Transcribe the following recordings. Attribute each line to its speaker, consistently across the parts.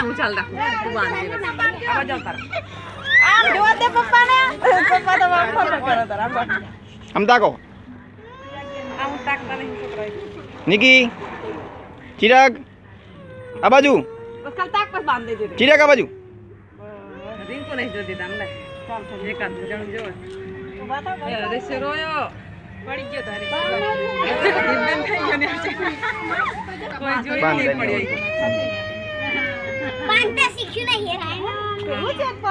Speaker 1: હું ચાલ આમ
Speaker 2: તાકો નિકી ચિરાગ આ બાજુ ચિરાગ આ બાજુ
Speaker 1: રિંકુ નહીં જોતી તમને? એકાદ જણ જોવે. હરીશ રોયો. પડી ગયો તારી. થઈ ગયો ને. કોઈ જોઈ નહીં. પડ્યો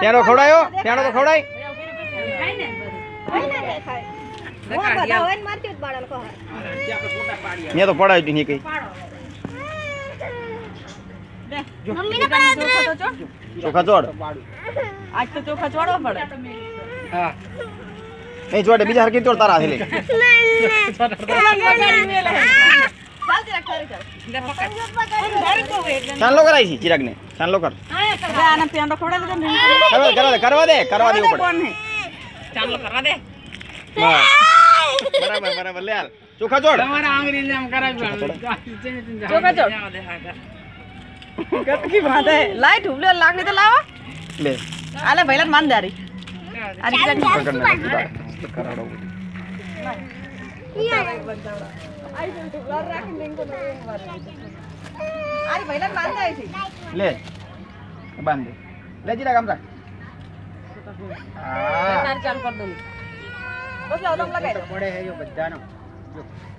Speaker 2: ત્યાંનો ખવડાયો? ત્યાંનો તો ખવડાય? ત્યાં તો પડાય નહીં કઈ.
Speaker 3: મમ્મીને પણ
Speaker 1: ચોખા તો.
Speaker 2: ચોખા ચોડ
Speaker 1: આજ તો ચોખા ચોડવા પડે
Speaker 2: હા. એ જોડે બીજા હરકી ચોડ તારા લે. કરાય છે ચિરાગ ને ચાંદલો કર.
Speaker 1: લે આને પેંડો ખવડાવી દે ને.
Speaker 2: કરવા દે કરવા દેવું પડે.
Speaker 1: ચાલો કરવા દે?
Speaker 2: હા. બરાબર બરાબર લે ચોખા ચોડ
Speaker 1: ચોખા ચોડ ગટકી બાંધે લાઈટ ઉબલે લાકડી તો લાવો.
Speaker 2: લે
Speaker 1: આલે ભઈલા માન દારી આ રીતે
Speaker 2: પકડ ને કરાવડો
Speaker 1: આરી ભઈલા માન દાઈ છે
Speaker 2: લે. બાંધ દે. લે ચિરાગ આમ રાખ હા
Speaker 1: તાર ચાલુ કર દઉં. બસ લાવ લમ લગાઈ દો
Speaker 2: પડે હે જો બધાનો. જો. ચિરાગ નો ફોટો પાડવાનો
Speaker 1: તાર થઈ ચાલ તારી તમને નહીં આવડતું તો ના આવડતી એની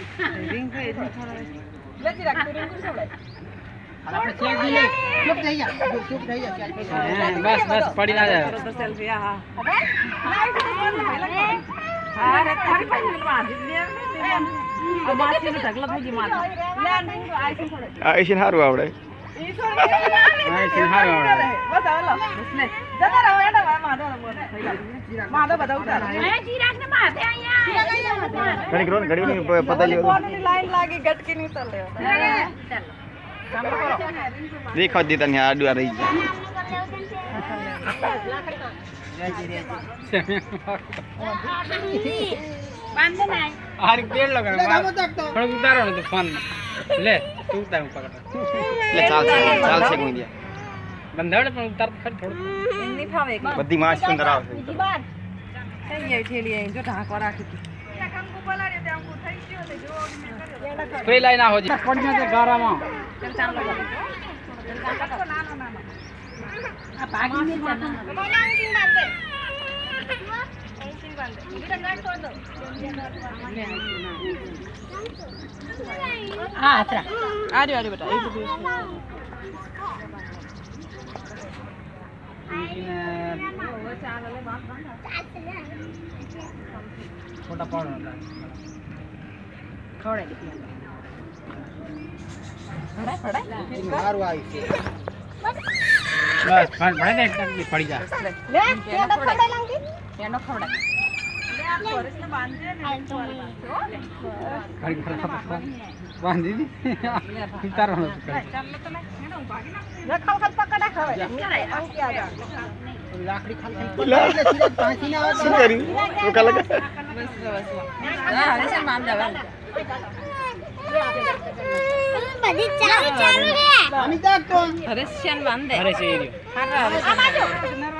Speaker 1: તું સંભળાય
Speaker 2: બસ બસ પડી ના જાય
Speaker 1: સેલ્ફી હા
Speaker 2: સારું આવડે.
Speaker 1: બસ હવે બસ લે જતા રહો એના માં માધો માધો બધા ઉતાર
Speaker 2: ઘણી કરો ને ઘણી ની પતાલી
Speaker 1: કોની લાઈન લાગી ગટકી ની ઉતાર લેવા ચાલો કરો
Speaker 2: દેખાવ દેતા ને આડું આ રહી જાય
Speaker 4: હારી પેડ લગાડ થોડુંક ઉતારો ને તો ફોન લે તું ઉતાર હું પકડ
Speaker 2: એટલે ચાલશે ચાલશે કોઈ દે
Speaker 4: બંધાવડે પણ ઉતાર ખરી થોડું
Speaker 1: એમની ફાવે એક
Speaker 2: બધી માસ અંદર આવશે
Speaker 1: થઈ ગઈ ઠેલી અહીં જો ઢાંકવા રાખી હતી.
Speaker 4: ફ્રી લાઈન આવો જી. કોણ જશે ગારામાં?
Speaker 1: ચાલ ચાલો કરો. આર્યો આર્યો બેટા એક દિવસ
Speaker 4: ફોટા પાડો બસ પડી જા.
Speaker 1: લે પેંડો ખવડાય પેંડો ખવડાય લે આ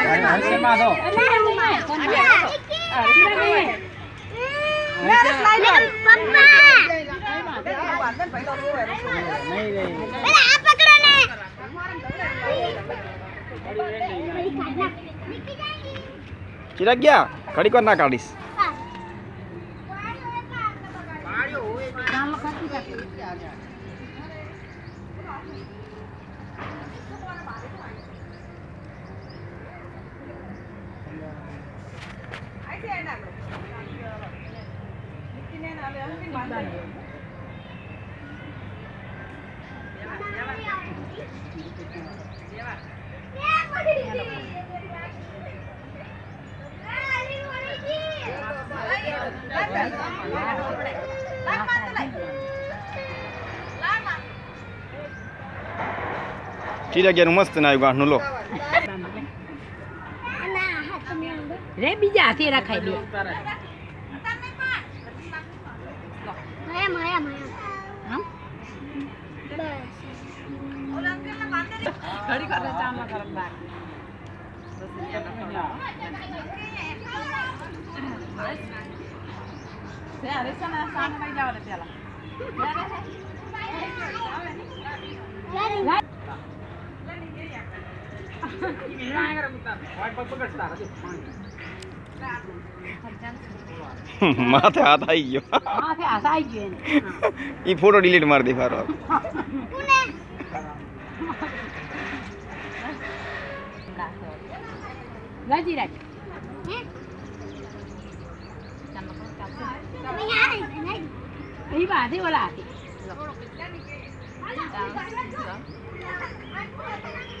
Speaker 1: ચિરાગ ગયા ઘડીક વાર ના કાઢીશ. ચિરાગ ગયા મસ્ત ના આવ્યું ગાંઠનું લો.
Speaker 5: રે બીજા હાથે રખાય ને પેલા.
Speaker 1: માથે હાથ આવી ગયો
Speaker 5: માથે હસાઈ ગયો એને
Speaker 1: ઈ ફોટો ડિલીટ મારી દે ફારો
Speaker 5: રાજી રાજ એ બાધે ઓલા હાથે આમ રાખ આમ લે
Speaker 1: આવી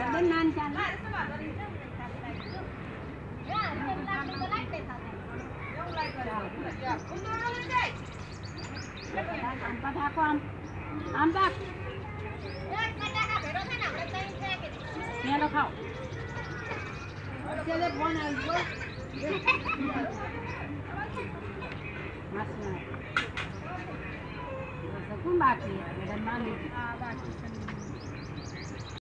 Speaker 5: રીંકુડી લે ના કર દે નાન ચાલે આમ પાછા આખો આમ આમ તાક પેલો ખાઓ ચલે ફોન આવી ગયો